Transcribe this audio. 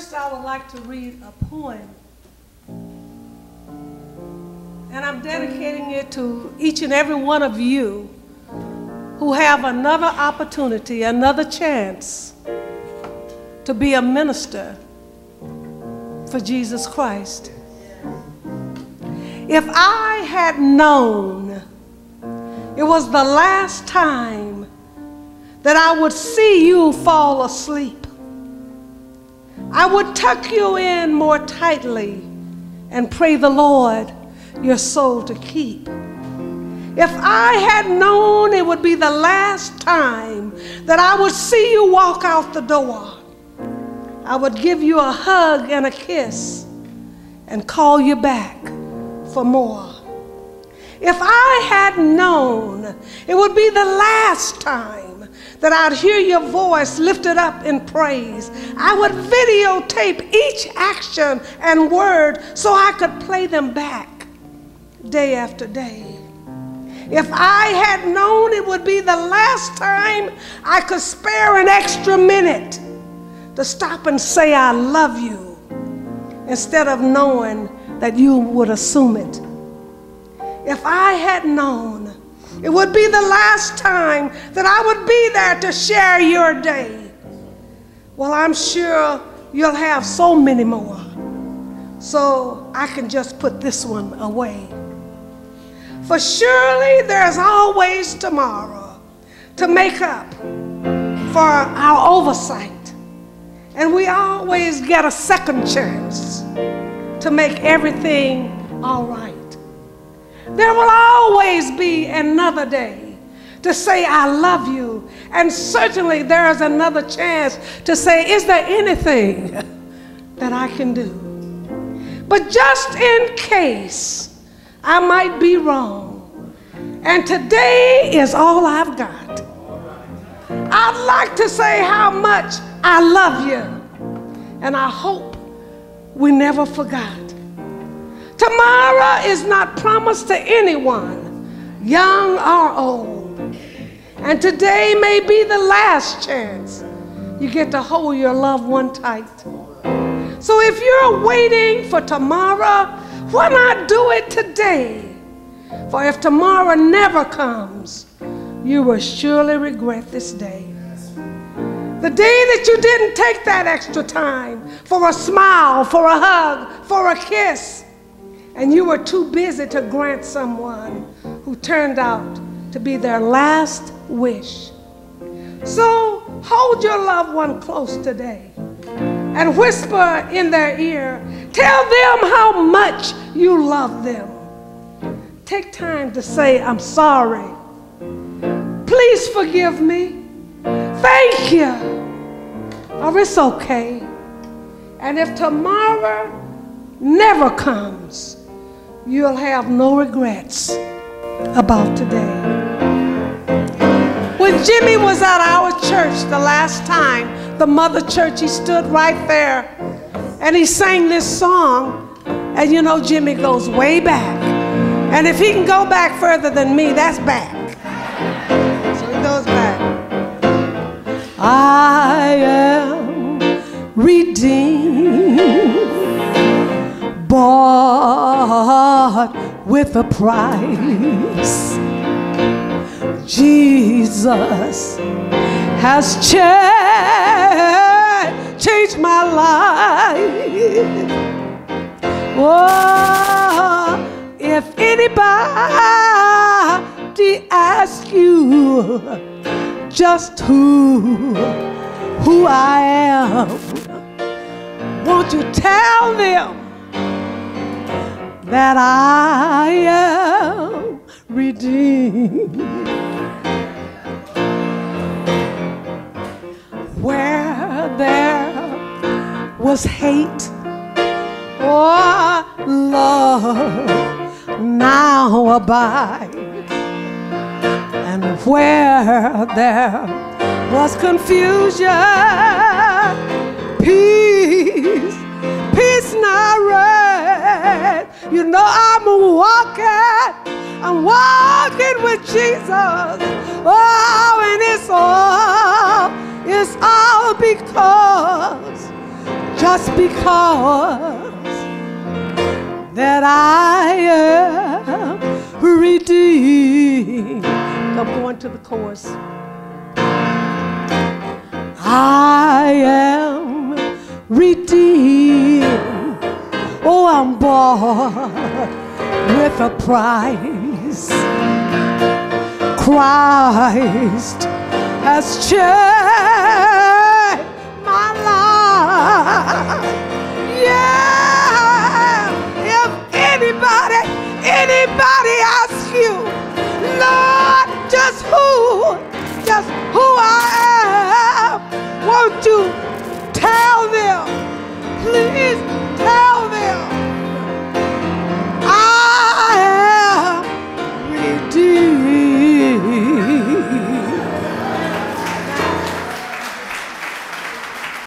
First, I would like to read a poem. And I'm dedicating it to each and every one of you who have another opportunity, another chance to be a minister for Jesus Christ. If I had known it was the last time that I would see you fall asleep, I would tuck you in more tightly and pray the Lord your soul to keep. If I had known it would be the last time that I would see you walk out the door, I would give you a hug and a kiss and call you back for more. If I had known it would be the last time that I'd hear your voice lifted up in praise. I would videotape each action and word so I could play them back day after day. If I had known it would be the last time I could spare an extra minute to stop and say, I love you, instead of knowing that you would assume it. If I had known it would be the last time that I would be there to share your day. Well, I'm sure you'll have so many more. So I can just put this one away. For surely there's always tomorrow to make up for our oversight. And we always get a second chance to make everything all right. There will always another day to say, I love you. And certainly there is another chance to say, Is there anything that I can do? But just in case I might be wrong, and today is all I've got, I'd like to say how much I love you. And I hope we never forgot. Tomorrow is not promised to anyone, young or old. And today may be the last chance you get to hold your loved one tight. So if you're waiting for tomorrow, why not do it today? For if tomorrow never comes, you will surely regret this day. The day that you didn't take that extra time for a smile, for a hug, for a kiss, and you were too busy to grant someone who turned out to be their last wish. So hold your loved one close today and whisper in their ear, tell them how much you love them. Take time to say, I'm sorry. Please forgive me. Thank you. Or it's okay. And if tomorrow never comes, you'll have no regrets about today. When Jimmy was at our church the last time, the mother church, he stood right there and he sang this song. And you know, Jimmy goes way back. And if he can go back further than me, that's back. So he goes back. I am redeemed bought with a price. Jesus has changed my life. Oh, if anybody asks you just who who I am, won't you tell them that I am redeemed. Where there was hate or love, now abide. And where there was confusion, peace, peace now reign. You know I'm walking, I'm walking with Jesus. Oh, and it's all, it's all because just because that I am redeemed. I'm going to the chorus. I am Oh, with a price. Christ has changed my life. Yeah, if anybody, anybody